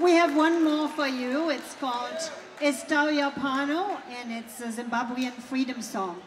We have one more for you. It's called Isu Tauya Pano, and it's a Zimbabwean freedom song.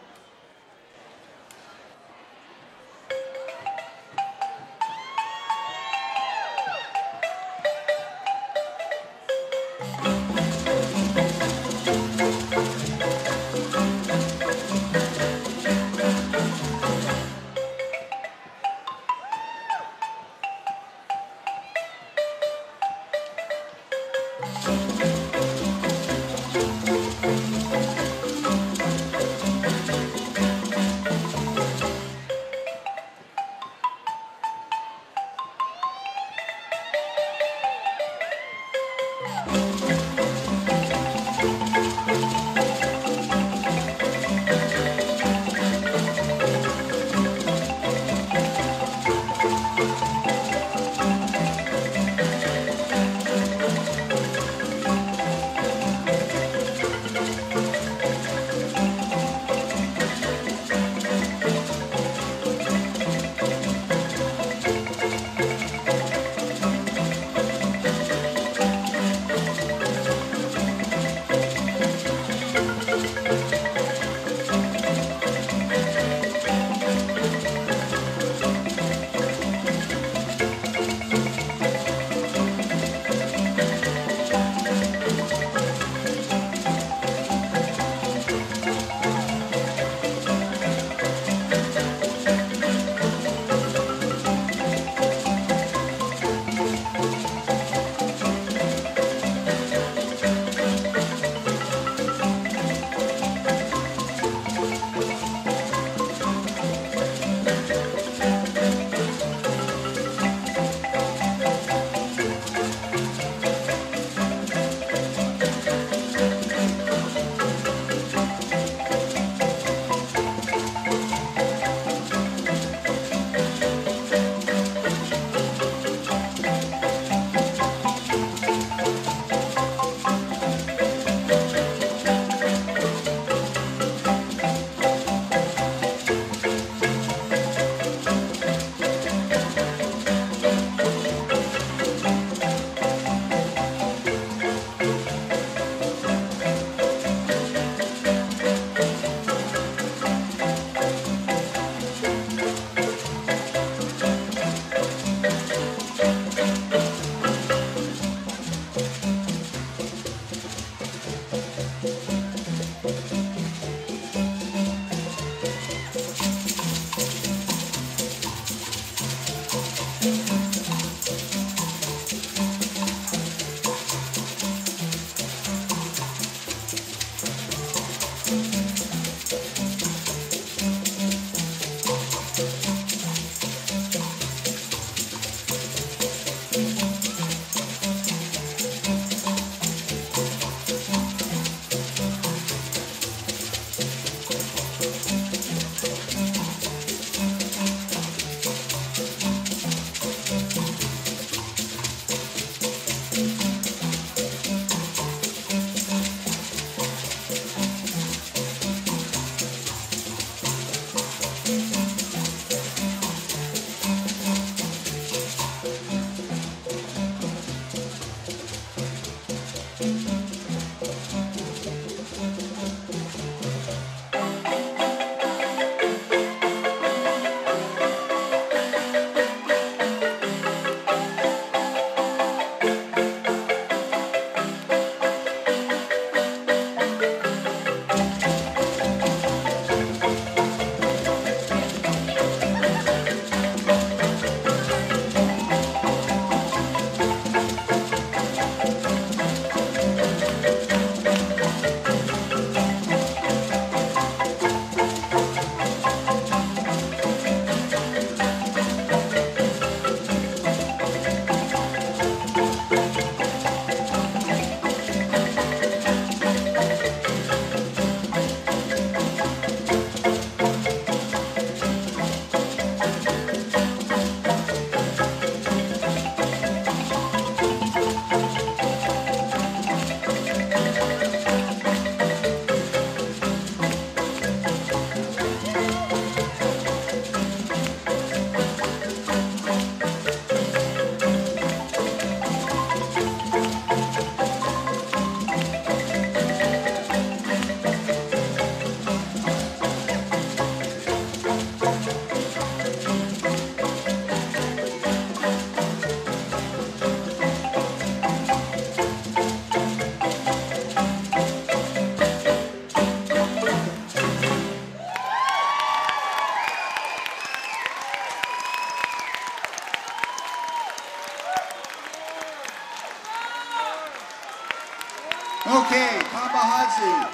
Okay, Tamba Hadzi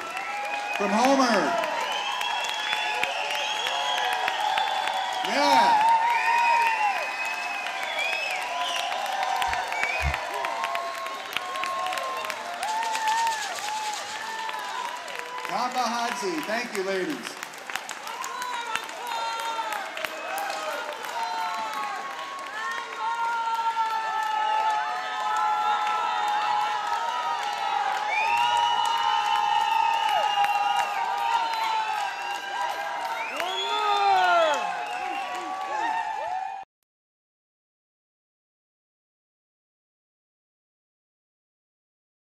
from Homer. Yeah. Tamba Hadzi. Thank you, ladies.